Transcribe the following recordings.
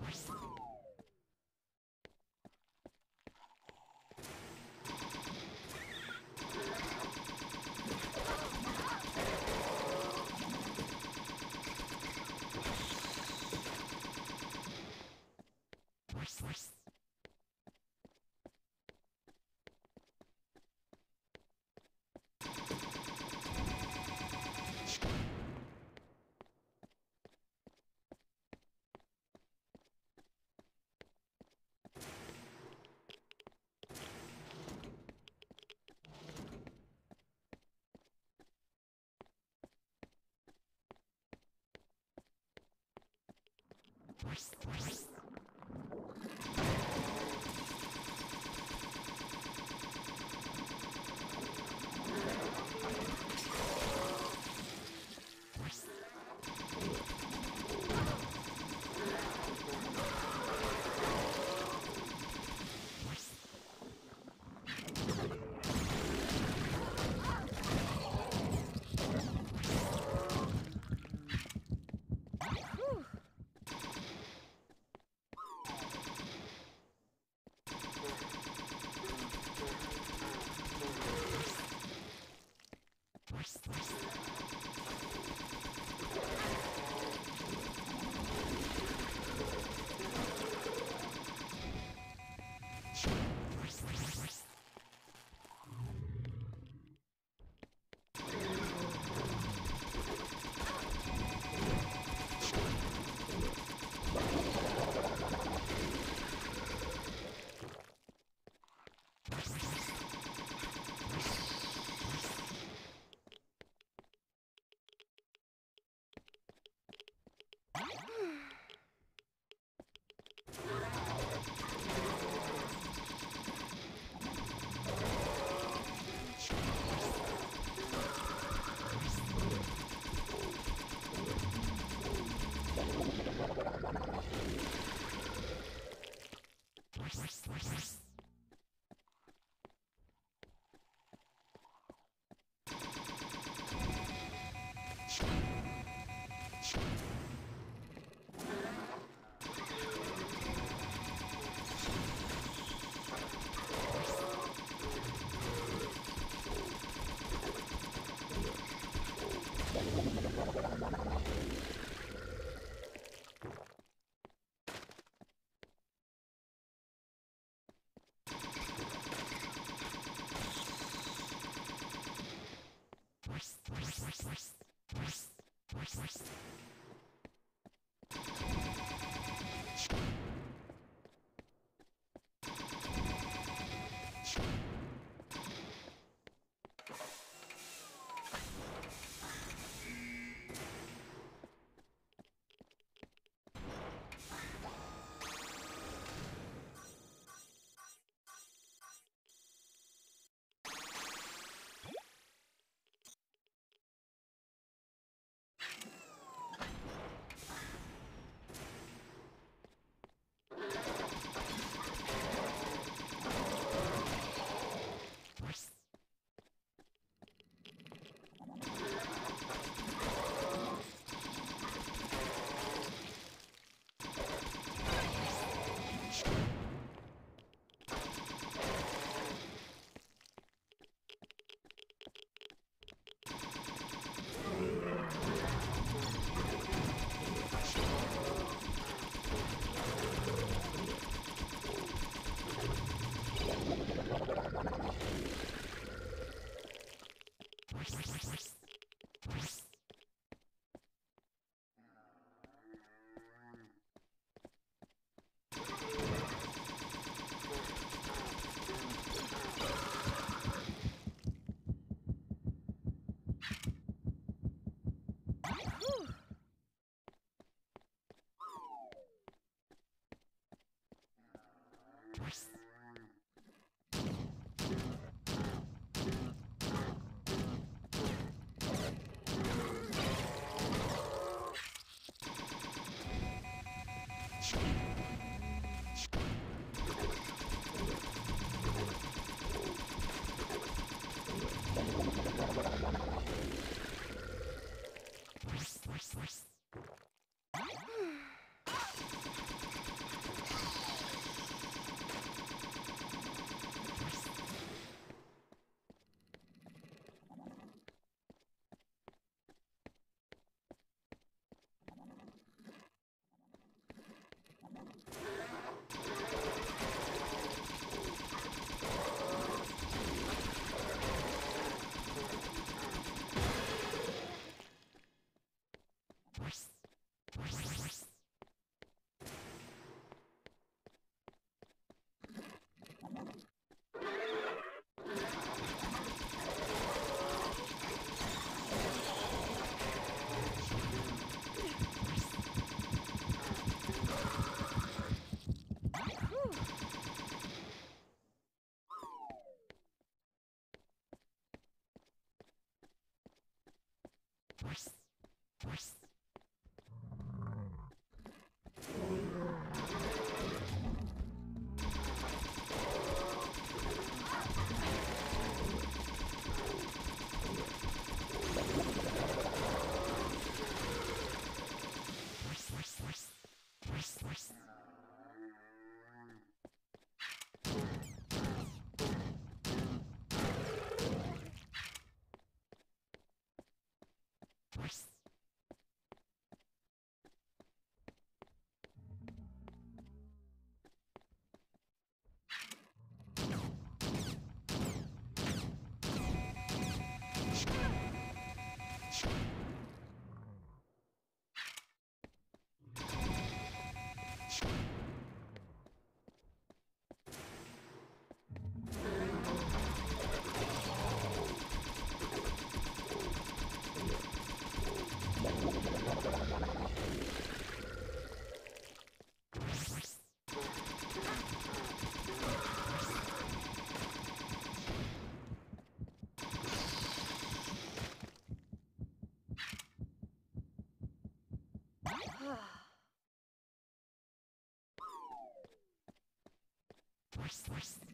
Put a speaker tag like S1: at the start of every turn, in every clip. S1: 하아 Thank you. Thank you. Shh. Thanks. Force, force, force.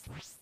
S1: Thank you.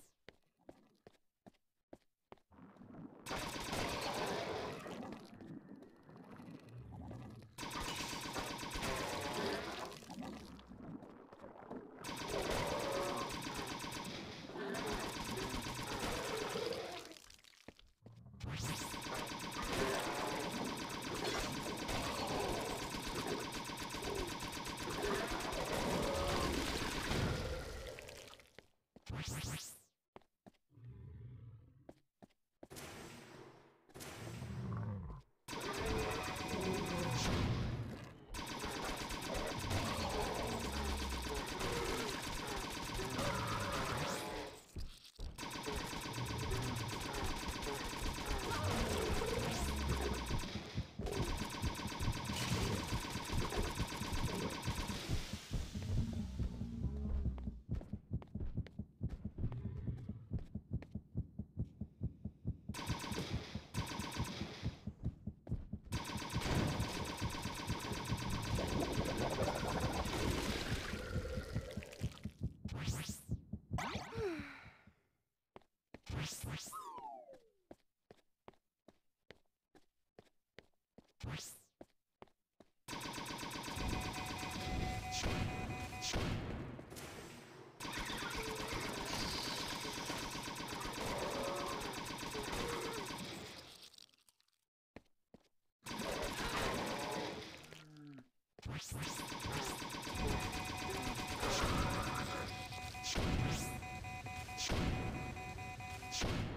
S1: Thank you.